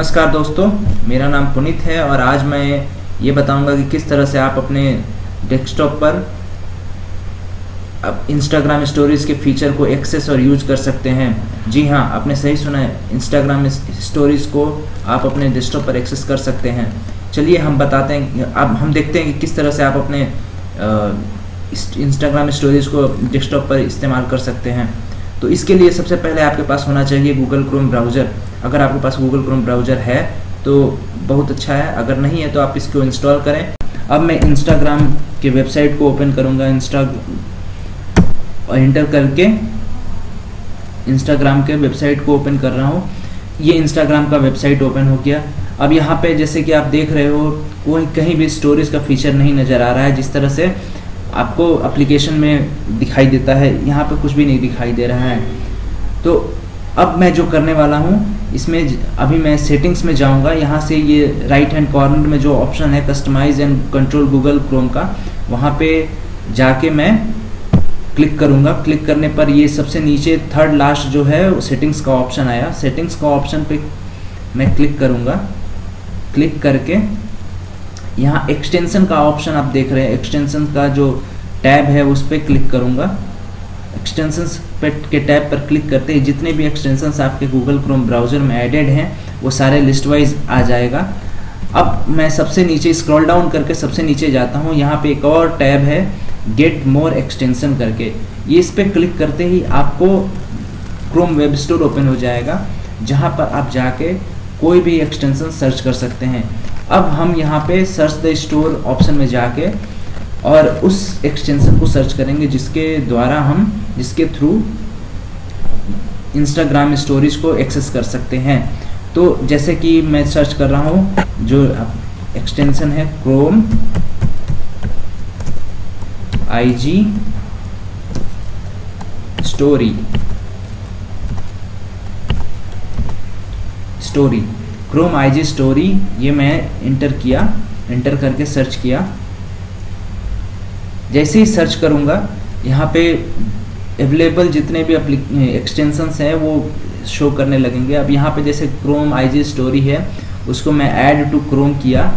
नमस्कार दोस्तों, मेरा नाम पुनीत है और आज मैं ये बताऊँगा कि किस तरह से आप अपने डेस्कटॉप पर अब इंस्टाग्राम स्टोरीज के फीचर को एक्सेस और यूज़ कर सकते हैं। जी हाँ आपने सही सुना है इंस्टाग्राम स्टोरीज को आप अपने डेस्कटॉप पर एक्सेस कर सकते हैं। चलिए हम बताते हैं, अब हम देखते हैं कि किस तरह से आप अपने इंस्टाग्राम स्टोरीज को डेस्कटॉप पर इस्तेमाल कर सकते हैं। तो इसके लिए सबसे पहले आपके पास होना चाहिए गूगल क्रोम ब्राउज़र अगर आपके पास गूगल क्रोम ब्राउज़र है तो बहुत अच्छा है। अगर नहीं है तो आप इसको इंस्टॉल करें। अब मैं इंस्टाग्राम के वेबसाइट को ओपन करूँगा। इंस्टा और इंटर करके इंस्टाग्राम के वेबसाइट को ओपन कर रहा हूँ। ये इंस्टाग्राम का वेबसाइट ओपन हो गया। अब यहाँ पे जैसे कि आप देख रहे हो, कोई कहीं भी स्टोरेज का फीचर नहीं नज़र आ रहा है, जिस तरह से आपको एप्लीकेशन में दिखाई देता है, यहाँ पर कुछ भी नहीं दिखाई दे रहा है। तो अब मैं जो करने वाला हूँ, इसमें अभी मैं सेटिंग्स में जाऊँगा, यहाँ से ये राइट हैंड कॉर्नर में जो ऑप्शन है customize and control Google Chrome का, वहाँ पे जाके मैं क्लिक करूँगा। क्लिक करने पर ये सबसे नीचे थर्ड लास्ट जो है सेटिंग्स का ऑप्शन आया। सेटिंग्स का ऑप्शन पे मैं क्लिक करूँगा। क्लिक करके यहाँ एक्सटेंशन का ऑप्शन आप देख रहे हैं। एक्सटेंशन का जो टैब है, उस पर क्लिक करूँगा। एक्सटेंशन पे के टैब पर क्लिक करते ही जितने भी एक्सटेंशन आपके गूगल क्रोम ब्राउज़र में एडेड हैं, वो सारे लिस्ट वाइज आ जाएगा। अब मैं सबसे नीचे स्क्रॉल डाउन करके सबसे नीचे जाता हूँ। यहाँ पे एक और टैब है गेट मोर एक्सटेंशन करके। ये इस पर क्लिक करते ही आपको क्रोम वेब स्टोर ओपन हो जाएगा, जहाँ पर आप जाके कोई भी एक्सटेंशन सर्च कर सकते हैं। अब हम यहाँ पे सर्च द स्टोर ऑप्शन में जाके और उस एक्सटेंशन को सर्च करेंगे जिसके द्वारा हम, जिसके थ्रू इंस्टाग्राम स्टोरीज को एक्सेस कर सकते हैं। तो जैसे कि मैं सर्च कर रहा हूँ, जो एक्सटेंशन है Chrome I G story story Chrome I G story ये मैं इंटर किया इंटर करके सर्च किया। जैसे ही सर्च करूँगा, यहाँ पे अवेलेबल जितने भी एक्सटेंशंस हैं, वो शो करने लगेंगे। अब यहाँ पे जैसे क्रोम आई जी स्टोरी है, उसको मैं ऐड टू क्रोम किया।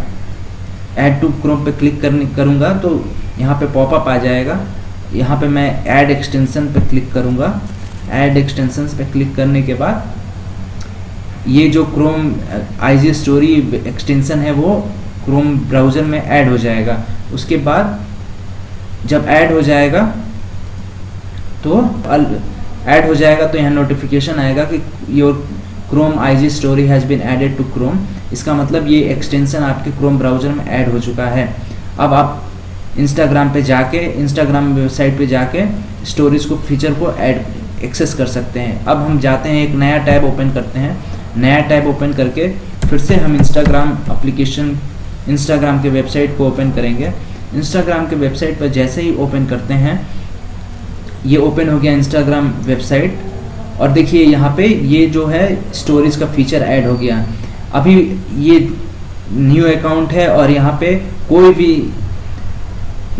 ऐड टू क्रोम पे क्लिक करने करूँगा तो यहाँ पे पॉपअप आ जाएगा। यहाँ पे मैं ऐड एक्सटेंशन पे क्लिक करूँगा। ऐड एक्सटेंशन पे क्लिक करने के बाद ये जो Chrome I G story extension है, वो क्रोम ब्राउज़र में ऐड हो जाएगा। उसके बाद जब ऐड हो जाएगा तो ऐड हो जाएगा तो यहाँ नोटिफिकेशन आएगा कि your Chrome I G story has been added to Chrome इसका मतलब ये एक्सटेंशन आपके क्रोम ब्राउज़र में ऐड हो चुका है। अब आप इंस्टाग्राम पे जाके इंस्टाग्राम वेबसाइट पे जाके स्टोरीज को फीचर को ऐड एक्सेस कर सकते हैं। अब हम जाते हैं, एक नया टैब ओपन करते हैं। नया टैब ओपन करके फिर से हम इंस्टाग्राम अप्लीकेशन इंस्टाग्राम के वेबसाइट को ओपन करेंगे। इंस्टाग्राम के वेबसाइट पर जैसे ही ओपन करते हैं, ये ओपन हो गया इंस्टाग्राम वेबसाइट और देखिए यहाँ पे ये जो है स्टोरीज का फीचर ऐड हो गया। अभी ये न्यू अकाउंट है और यहाँ पे कोई भी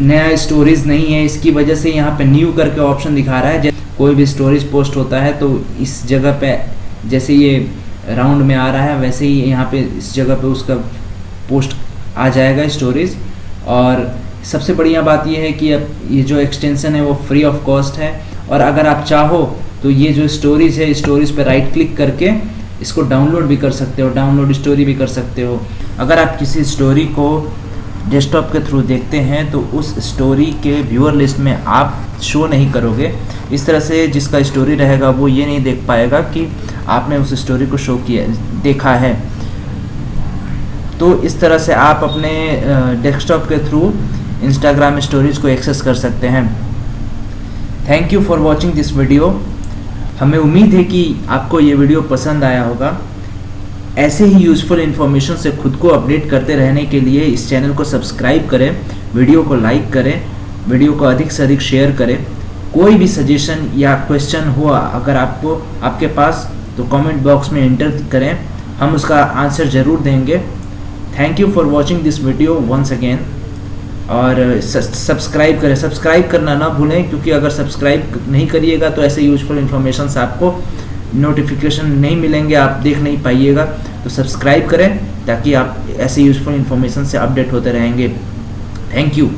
नया स्टोरीज नहीं है। इसकी वजह से यहाँ पे न्यू करके ऑप्शन दिखा रहा है। कोई भी स्टोरीज पोस्ट होता है तो इस जगह पे जैसे ये राउंड में आ रहा है, वैसे ही यहाँ पे इस जगह पे उसका पोस्ट आ जाएगा स्टोरेज। और सबसे बढ़िया बात यह है कि अब ये जो एक्सटेंशन है वो फ्री ऑफ़ कॉस्ट है। और अगर आप चाहो तो ये जो स्टोरेज है स्टोरेज पे राइट क्लिक करके इसको डाउनलोड भी कर सकते हो डाउनलोड स्टोरी भी कर सकते हो। अगर आप किसी स्टोरी को डेस्कटॉप के थ्रू देखते हैं तो उस स्टोरी के व्यूअर लिस्ट में आप शो नहीं करोगे। इस तरह से जिसका स्टोरी रहेगा, वो ये नहीं देख पाएगा कि आपने उस स्टोरी को शो किया, देखा है। तो इस तरह से आप अपने डेस्कटॉप के थ्रू इंस्टाग्राम स्टोरीज को एक्सेस कर सकते हैं। Thank you for watching this video हमें उम्मीद है कि आपको ये वीडियो पसंद आया होगा। ऐसे ही यूज़फुल इन्फॉर्मेशन से खुद को अपडेट करते रहने के लिए इस चैनल को सब्सक्राइब करें वीडियो को लाइक करें वीडियो को अधिक से अधिक शेयर करें। कोई भी सजेशन या क्वेश्चन हुआ, अगर आपको, आपके पास तो कमेंट बॉक्स में एंटर करें। हम उसका आंसर ज़रूर देंगे। Thank you for watching this video once again और सब्सक्राइब करें। सब्सक्राइब करना ना भूलें, क्योंकि अगर सब्सक्राइब नहीं करिएगा तो ऐसे यूजफुल इन्फॉर्मेशन आपको नोटिफिकेशन नहीं मिलेंगे, आप देख नहीं पाइएगा। तो सब्सक्राइब करें, ताकि आप ऐसे यूज़फुल इन्फॉर्मेशन से अपडेट होते रहेंगे। Thank you